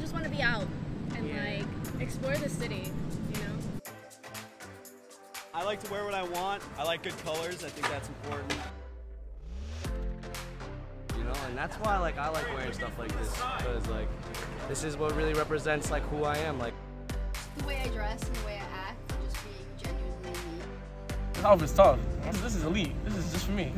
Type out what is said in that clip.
just want to be out and like explore the city, you know. I like to wear what I want. I like good colors. I think that's important. You know, and that's why like I like wearing stuff like this because like this is what really represents like who I am. Like the way I dress and the way I act, just being genuinely me. This outfit's tough. This is elite. This is just for me.